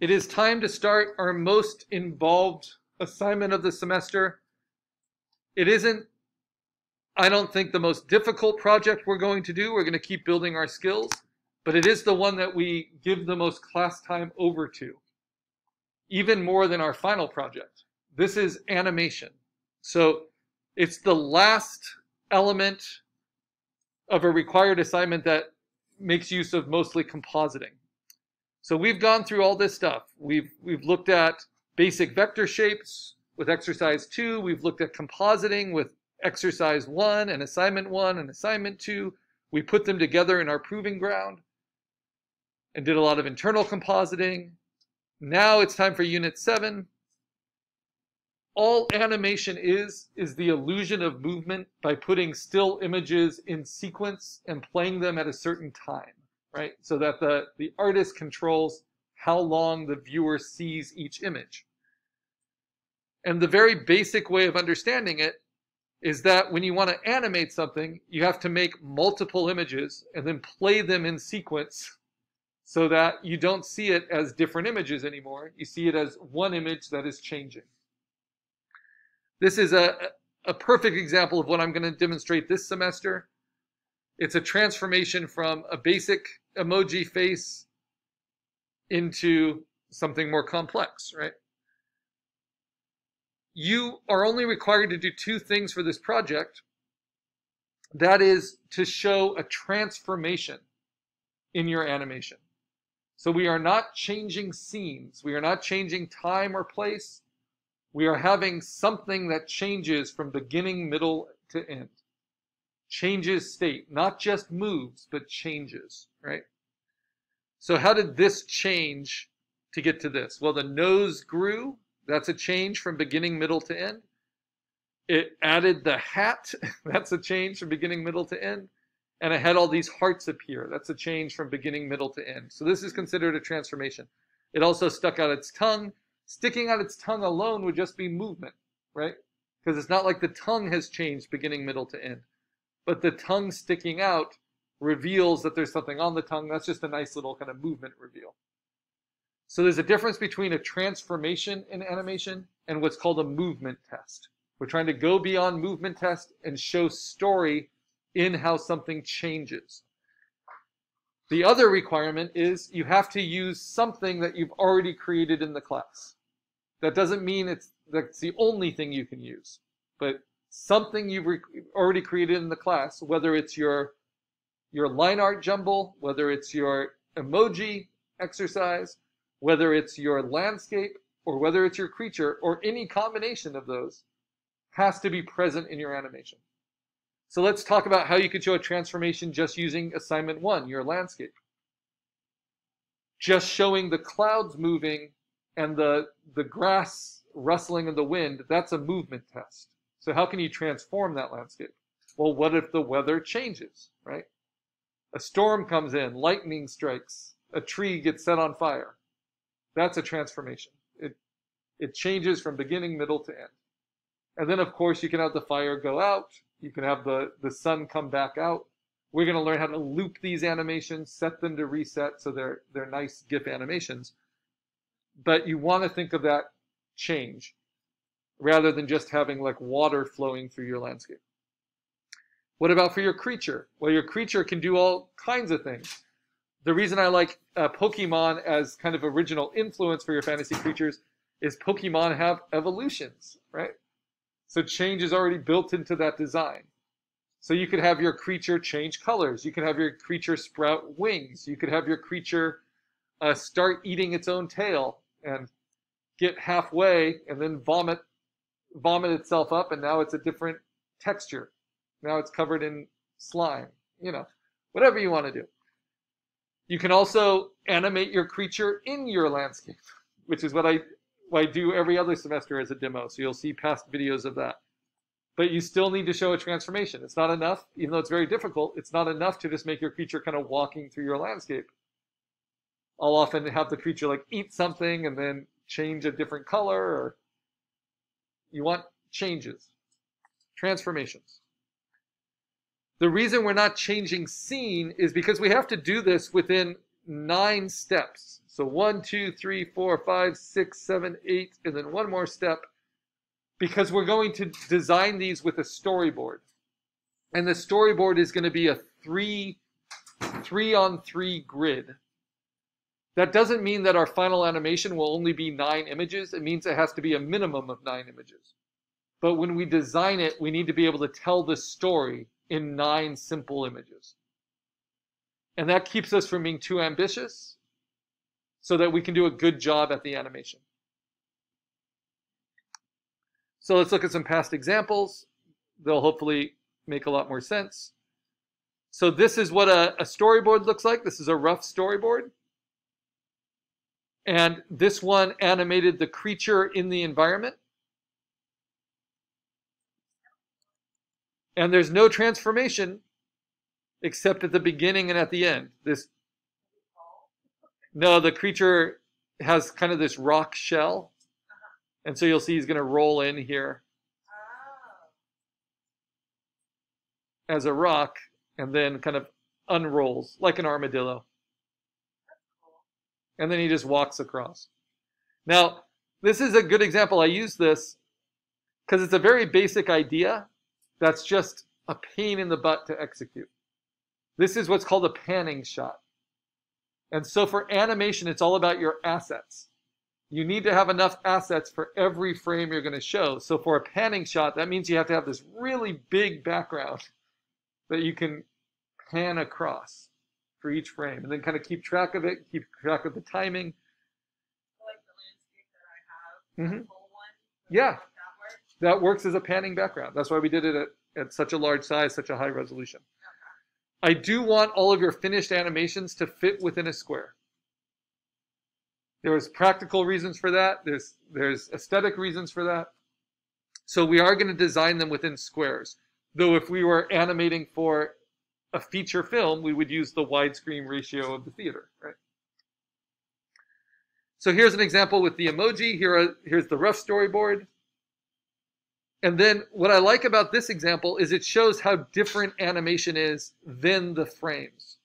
It is time to start our most involved assignment of the semester. It isn't, I don't think, the most difficult project we're going to do. We're going to keep building our skills, but it is the one that we give the most class time over to, even more than our final project. This is animation. So it's the last element of a required assignment that makes use of mostly compositing. So we've gone through all this stuff. We've, we've looked at basic vector shapes with exercise two. We've looked at compositing with exercise one and assignment one and assignment two. We put them together in our proving ground and did a lot of internal compositing. Now it's time for unit seven. All animation is, is the illusion of movement by putting still images in sequence and playing them at a certain time right? So that the, the artist controls how long the viewer sees each image. And the very basic way of understanding it is that when you want to animate something, you have to make multiple images and then play them in sequence so that you don't see it as different images anymore. You see it as one image that is changing. This is a, a perfect example of what I'm going to demonstrate this semester. It's a transformation from a basic emoji face into something more complex, right? You are only required to do two things for this project. That is to show a transformation in your animation. So we are not changing scenes. We are not changing time or place. We are having something that changes from beginning, middle to end changes state, not just moves, but changes, right? So how did this change to get to this? Well, the nose grew. That's a change from beginning, middle to end. It added the hat. That's a change from beginning, middle to end. And it had all these hearts appear. That's a change from beginning, middle to end. So this is considered a transformation. It also stuck out its tongue. Sticking out its tongue alone would just be movement, right? Because it's not like the tongue has changed beginning, middle to end but the tongue sticking out reveals that there's something on the tongue. That's just a nice little kind of movement reveal. So there's a difference between a transformation in animation and what's called a movement test. We're trying to go beyond movement test and show story in how something changes. The other requirement is you have to use something that you've already created in the class. That doesn't mean it's that's the only thing you can use, but something you've already created in the class, whether it's your, your line art jumble, whether it's your emoji exercise, whether it's your landscape, or whether it's your creature, or any combination of those, has to be present in your animation. So let's talk about how you could show a transformation just using assignment one, your landscape. Just showing the clouds moving and the, the grass rustling in the wind, that's a movement test. So how can you transform that landscape? Well, what if the weather changes, right? A storm comes in, lightning strikes, a tree gets set on fire. That's a transformation. It, it changes from beginning, middle to end. And then, of course, you can have the fire go out. You can have the, the sun come back out. We're going to learn how to loop these animations, set them to reset so they're, they're nice GIF animations. But you want to think of that change rather than just having like water flowing through your landscape. What about for your creature? Well, your creature can do all kinds of things. The reason I like uh, Pokemon as kind of original influence for your fantasy creatures is Pokemon have evolutions, right? So change is already built into that design. So you could have your creature change colors. You could have your creature sprout wings. You could have your creature uh, start eating its own tail and get halfway and then vomit vomit itself up and now it's a different texture. Now it's covered in slime, you know, whatever you want to do. You can also animate your creature in your landscape, which is what I, what I do every other semester as a demo. So you'll see past videos of that. But you still need to show a transformation. It's not enough, even though it's very difficult, it's not enough to just make your creature kind of walking through your landscape. I'll often have the creature like eat something and then change a different color or you want changes, transformations. The reason we're not changing scene is because we have to do this within nine steps. So one, two, three, four, five, six, seven, eight, and then one more step because we're going to design these with a storyboard. And the storyboard is going to be a three, three on three grid. That doesn't mean that our final animation will only be nine images. It means it has to be a minimum of nine images. But when we design it, we need to be able to tell the story in nine simple images. And that keeps us from being too ambitious so that we can do a good job at the animation. So let's look at some past examples. They'll hopefully make a lot more sense. So this is what a, a storyboard looks like. This is a rough storyboard. And this one animated the creature in the environment. And there's no transformation except at the beginning and at the end. This No, the creature has kind of this rock shell. And so you'll see he's going to roll in here as a rock and then kind of unrolls like an armadillo. And then he just walks across. Now, this is a good example. I use this because it's a very basic idea that's just a pain in the butt to execute. This is what's called a panning shot. And so for animation, it's all about your assets you need to have enough assets for every frame you're going to show. So for a panning shot, that means you have to have this really big background that you can pan across for each frame and then kind of keep track of it, keep track of the timing. Like the landscape that I have, Mhm. one, Yeah, that works. as a panning background. That's why we did it at, at such a large size, such a high resolution. I do want all of your finished animations to fit within a square. There's practical reasons for that. There's there's aesthetic reasons for that. So we are going to design them within squares. Though if we were animating for a feature film, we would use the widescreen ratio of the theater, right? So here's an example with the emoji. Here are, here's the rough storyboard. And then what I like about this example is it shows how different animation is than the frames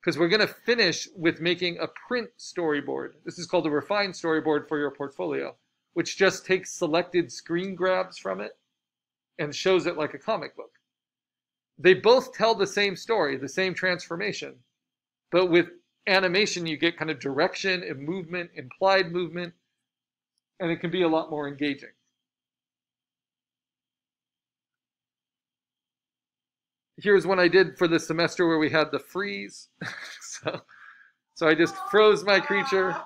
because we're going to finish with making a print storyboard. This is called a refined storyboard for your portfolio, which just takes selected screen grabs from it and shows it like a comic book. They both tell the same story, the same transformation, but with animation, you get kind of direction and movement, implied movement, and it can be a lot more engaging. Here's one I did for the semester where we had the freeze. so, so I just froze my creature.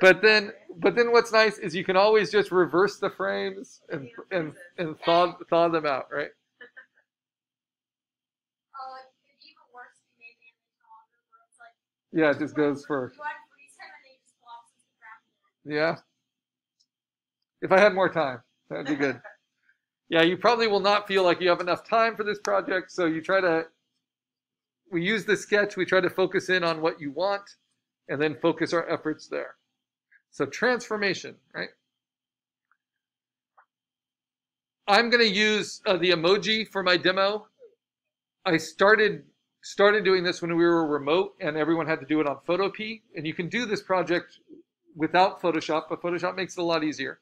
But then, but then what's nice is you can always just reverse the frames and and and thaw thaw them out, right? Yeah, it just goes for yeah. If I had more time, that'd be good. Yeah, you probably will not feel like you have enough time for this project, so you try to. We use the sketch. We try to focus in on what you want, and then focus our efforts there. So transformation, right? I'm going to use uh, the emoji for my demo. I started started doing this when we were remote, and everyone had to do it on Photopea. And you can do this project without Photoshop, but Photoshop makes it a lot easier.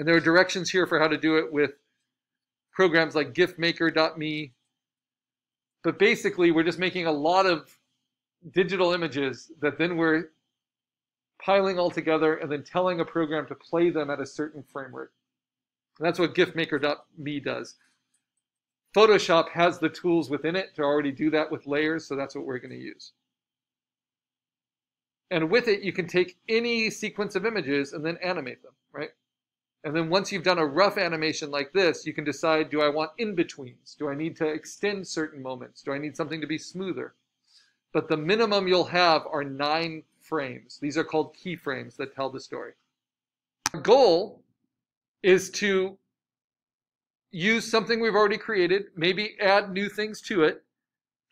And there are directions here for how to do it with programs like gifmaker.me. But basically, we're just making a lot of digital images that then we're piling all together and then telling a program to play them at a certain frame rate. And that's what gifmaker.me does. Photoshop has the tools within it to already do that with layers, so that's what we're going to use. And with it, you can take any sequence of images and then animate them, right? And then once you've done a rough animation like this, you can decide, do I want in-betweens? Do I need to extend certain moments? Do I need something to be smoother? But the minimum you'll have are nine frames. These are called keyframes that tell the story. Our goal is to use something we've already created, maybe add new things to it,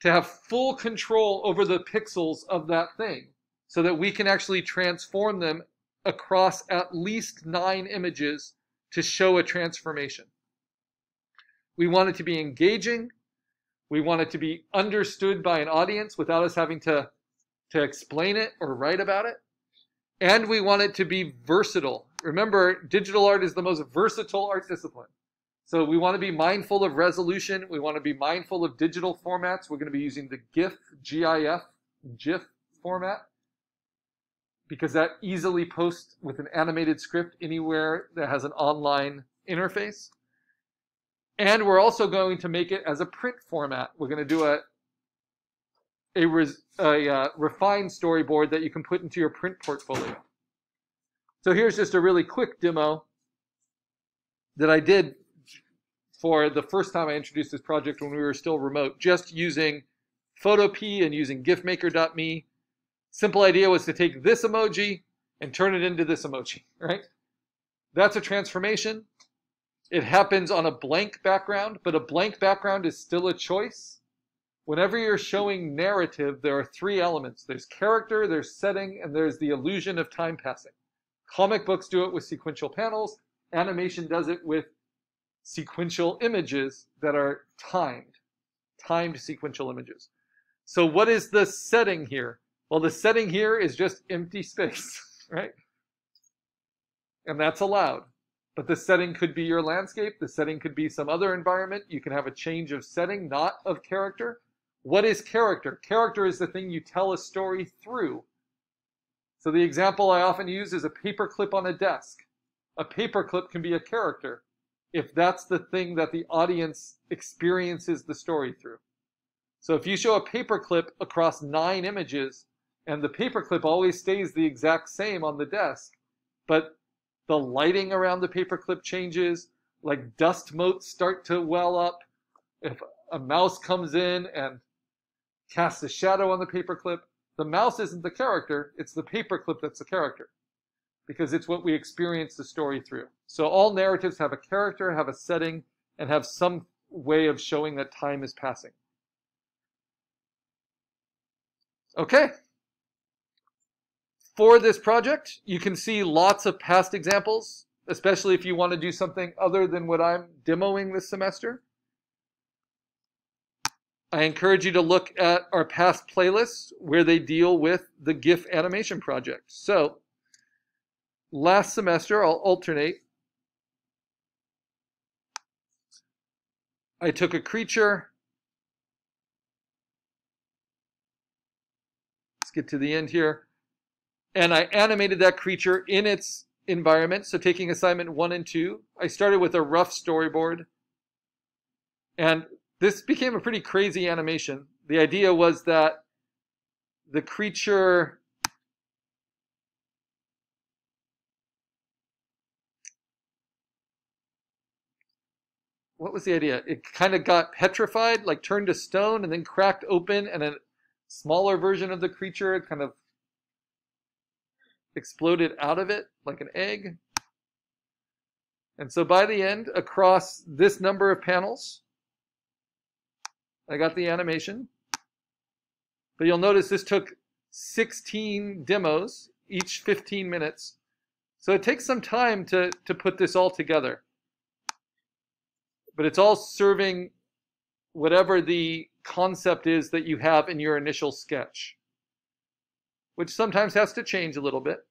to have full control over the pixels of that thing so that we can actually transform them across at least nine images to show a transformation. We want it to be engaging. We want it to be understood by an audience without us having to, to explain it or write about it. And we want it to be versatile. Remember, digital art is the most versatile art discipline. So we want to be mindful of resolution. We want to be mindful of digital formats. We're going to be using the GIF, GIF, GIF format because that easily posts with an animated script anywhere that has an online interface. And we're also going to make it as a print format. We're going to do a a, res, a uh, refined storyboard that you can put into your print portfolio. So here's just a really quick demo that I did for the first time I introduced this project when we were still remote, just using Photopea and using GIFmaker.me. Simple idea was to take this emoji and turn it into this emoji, right? That's a transformation. It happens on a blank background, but a blank background is still a choice. Whenever you're showing narrative, there are three elements. There's character, there's setting, and there's the illusion of time passing. Comic books do it with sequential panels. Animation does it with sequential images that are timed, timed sequential images. So what is the setting here? Well, the setting here is just empty space, right? And that's allowed. But the setting could be your landscape. The setting could be some other environment. You can have a change of setting, not of character. What is character? Character is the thing you tell a story through. So the example I often use is a paperclip on a desk. A paperclip can be a character if that's the thing that the audience experiences the story through. So if you show a paperclip across nine images and the paperclip always stays the exact same on the desk, but the lighting around the paperclip changes, like dust motes start to well up, if a mouse comes in and casts a shadow on the paperclip, the mouse isn't the character, it's the paperclip that's the character because it's what we experience the story through. So all narratives have a character, have a setting, and have some way of showing that time is passing. Okay. For this project, you can see lots of past examples, especially if you want to do something other than what I'm demoing this semester. I encourage you to look at our past playlists where they deal with the GIF animation project. So last semester, I'll alternate. I took a creature. Let's get to the end here. And I animated that creature in its environment. So taking assignment one and two, I started with a rough storyboard. And this became a pretty crazy animation. The idea was that the creature what was the idea? It kind of got petrified, like turned to stone, and then cracked open, and a smaller version of the creature kind of exploded out of it like an egg. And so by the end, across this number of panels, I got the animation. But you'll notice this took 16 demos, each 15 minutes. So it takes some time to, to put this all together but it's all serving whatever the concept is that you have in your initial sketch, which sometimes has to change a little bit.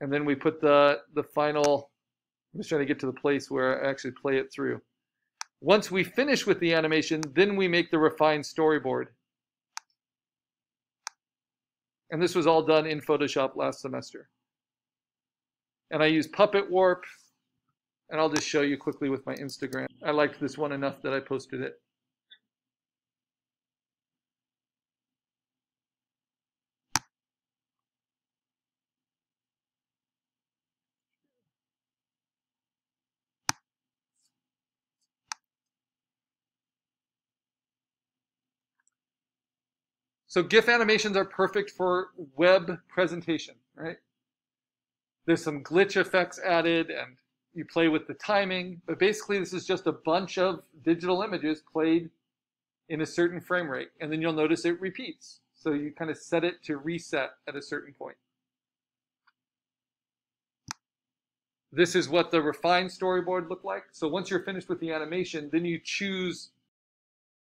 And then we put the, the final, I'm just trying to get to the place where I actually play it through. Once we finish with the animation, then we make the refined storyboard. And this was all done in Photoshop last semester and I use Puppet Warp, and I'll just show you quickly with my Instagram. I liked this one enough that I posted it. So GIF animations are perfect for web presentation, right? There's some glitch effects added and you play with the timing, but basically this is just a bunch of digital images played in a certain frame rate. And then you'll notice it repeats. So you kind of set it to reset at a certain point. this is what the refined storyboard looked like. So once you're finished with the animation, then you choose